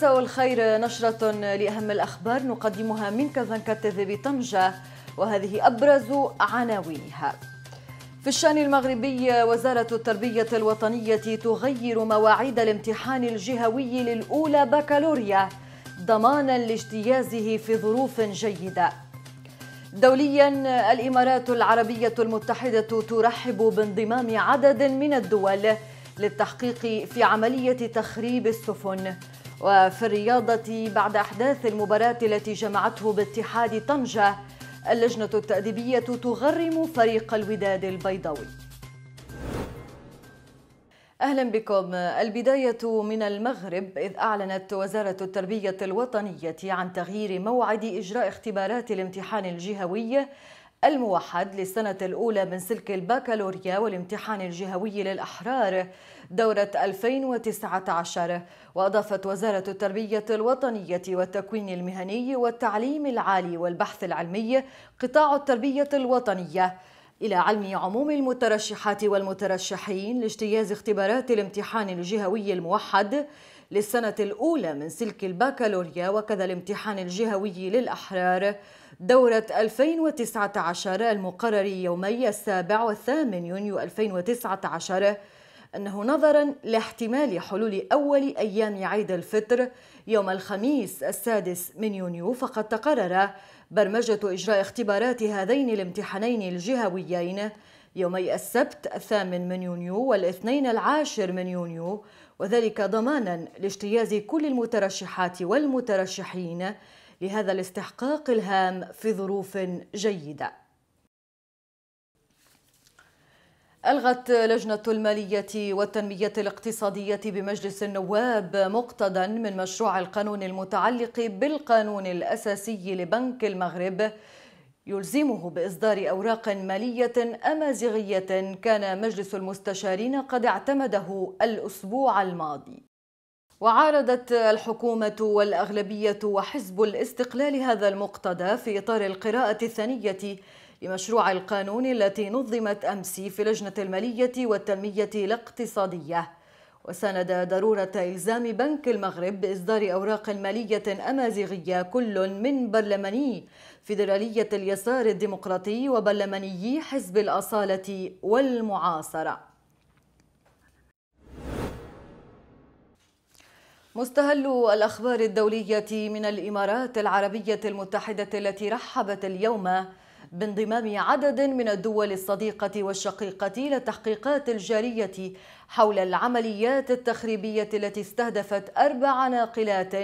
مساء الخير. نشرة لأهم الأخبار نقدمها من كازانكاتيف بطنجة وهذه أبرز عناوينها. في الشأن المغربي وزارة التربية الوطنية تغير مواعيد الامتحان الجهوي للأولى بكالوريا ضمانا لاجتيازه في ظروف جيدة. دوليا الإمارات العربية المتحدة ترحب بانضمام عدد من الدول للتحقيق في عملية تخريب السفن. وفي الرياضة بعد أحداث المباراة التي جمعته باتحاد طنجة اللجنة التأديبية تغرم فريق الوداد البيضاوي. أهلا بكم. البداية من المغرب إذ أعلنت وزارة التربية الوطنية عن تغيير موعد إجراء اختبارات الامتحان الجهوي الموحد للسنة الأولى من سلك البكالوريا والامتحان الجهوي للأحرار دورة 2019 وأضافت وزارة التربية الوطنية والتكوين المهني والتعليم العالي والبحث العلمي قطاع التربية الوطنية إلى علم عموم المترشحات والمترشحين لاجتياز اختبارات الامتحان الجهوي الموحد للسنة الأولى من سلك البكالوريا وكذا الامتحان الجهوي للأحرار. دورة 2019 المقرر يومي السابع والثامن يونيو 2019 أنه نظرا لاحتمال حلول أول أيام عيد الفطر يوم الخميس السادس من يونيو فقد تقرر برمجة إجراء اختبارات هذين الامتحانين الجهويين يومي السبت الثامن من يونيو والإثنين العاشر من يونيو وذلك ضمانا لاجتياز كل المترشحات والمترشحين لهذا الاستحقاق الهام في ظروف جيدة. ألغت لجنة المالية والتنمية الاقتصادية بمجلس النواب مقتضى من مشروع القانون المتعلق بالقانون الأساسي لبنك المغرب يلزمه بإصدار أوراق مالية أمازيغية. كان مجلس المستشارين قد اعتمده الأسبوع الماضي. وعارضت الحكومة والأغلبية وحزب الاستقلال هذا المقتضى في إطار القراءة الثانية لمشروع القانون التي نظمت أمس في لجنة المالية والتنمية الاقتصادية. وساند ضرورة إلزام بنك المغرب بإصدار أوراق مالية أمازيغية كل من برلماني فيدرالية اليسار الديمقراطي وبرلماني حزب الأصالة والمعاصرة. مستهل الأخبار الدولية من الإمارات العربية المتحدة التي رحبت اليوم بانضمام عدد من الدول الصديقة والشقيقة للتحقيقات الجارية حول العمليات التخريبية التي استهدفت أربع ناقلات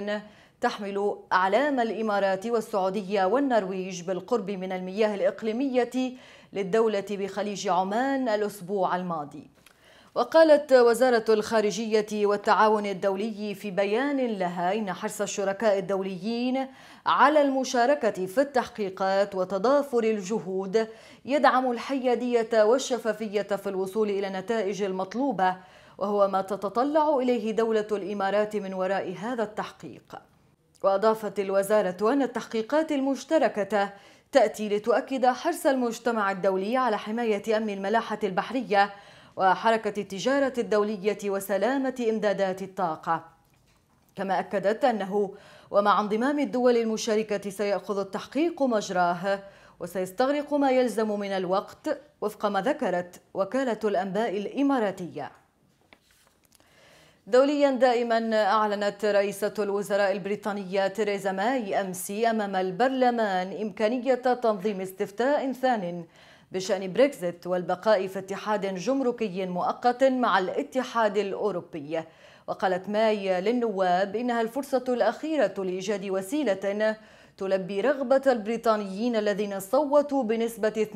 تحمل أعلام الإمارات والسعودية والنرويج بالقرب من المياه الإقليمية للدولة بخليج عمان الأسبوع الماضي. وقالت وزارة الخارجية والتعاون الدولي في بيان لها إن حرص الشركاء الدوليين على المشاركة في التحقيقات وتضافر الجهود يدعم الحيادية والشفافية في الوصول إلى النتائج المطلوبة وهو ما تتطلع إليه دولة الإمارات من وراء هذا التحقيق. وأضافت الوزارة أن التحقيقات المشتركة تأتي لتؤكد حرص المجتمع الدولي على حماية أمن الملاحة البحرية وحركة التجارة الدولية وسلامة إمدادات الطاقة. كما أكدت أنه ومع انضمام الدول المشاركة سيأخذ التحقيق مجراه وسيستغرق ما يلزم من الوقت وفق ما ذكرت وكالة الأنباء الإماراتية. دوليا دائما أعلنت رئيسة الوزراء البريطانية تيريزا ماي أمس أمام البرلمان إمكانية تنظيم استفتاء ثان بشأن بريكزيت والبقاء في اتحاد جمركي مؤقت مع الاتحاد الأوروبي. وقالت ماي للنواب إنها الفرصة الأخيرة لإيجاد وسيلة تلبي رغبة البريطانيين الذين صوتوا بنسبة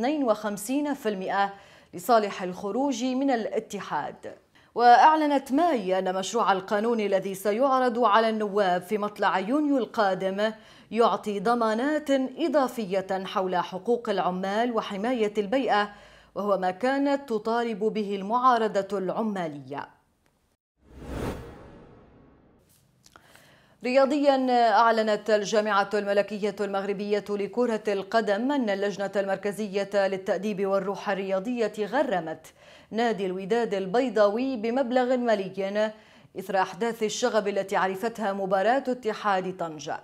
52% لصالح الخروج من الاتحاد. وأعلنت ماي أن مشروع القانون الذي سيعرض على النواب في مطلع يونيو القادم يعطي ضمانات إضافية حول حقوق العمال وحماية البيئة وهو ما كانت تطالب به المعارضة العمالية. رياضيا أعلنت الجامعة الملكية المغربية لكرة القدم أن اللجنة المركزية للتأديب والروح الرياضية غرمت نادي الوداد البيضاوي بمبلغ مالي إثر أحداث الشغب التي عرفتها مباراة اتحاد طنجة.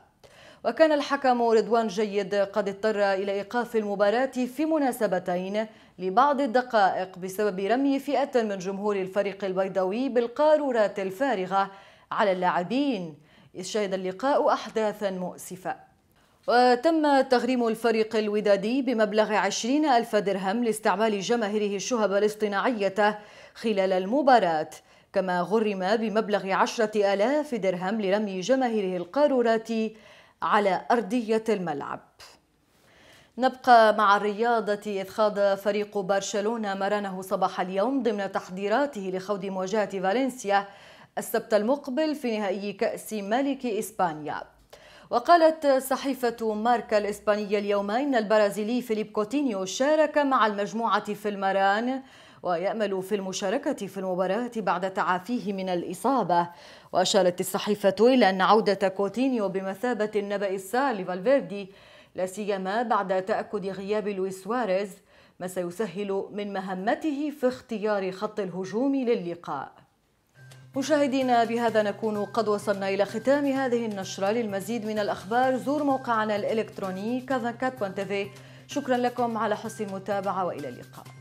وكان الحكم رضوان جيد قد اضطر إلى إيقاف المباراة في مناسبتين لبعض الدقائق بسبب رمي فئة من جمهور الفريق البيضاوي بالقارورات الفارغة على اللاعبين. إذ شهد اللقاء أحداثا مؤسفة. وتم تغريم الفريق الودادي بمبلغ عشرين ألف درهم لاستعمال جماهيره الشهب الاصطناعية خلال المباراة كما غرم بمبلغ عشرة ألاف درهم لرمي جماهيره القارورات على أرضية الملعب. نبقى مع الرياضة إذ خاض فريق برشلونة مرانه صباح اليوم ضمن تحضيراته لخوض مواجهة فالنسيا السبت المقبل في نهائي كأس ملك إسبانيا. وقالت صحيفة ماركا الإسبانية اليوم إن البرازيلي فيليب كوتينيو شارك مع المجموعة في المران ويأمل في المشاركة في المباراة بعد تعافيه من الإصابة. وأشارت الصحيفة إلى أن عودة كوتينيو بمثابة النبأ السار لفالفيردي لا سيما بعد تأكد غياب لويس سواريز ما سيسهل من مهمته في اختيار خط الهجوم للقاء. مشاهدينا بهذا نكون قد وصلنا إلى ختام هذه النشرة. للمزيد من الأخبار زور موقعنا الإلكتروني كافانكات شكرا لكم على حسن المتابعة وإلى اللقاء.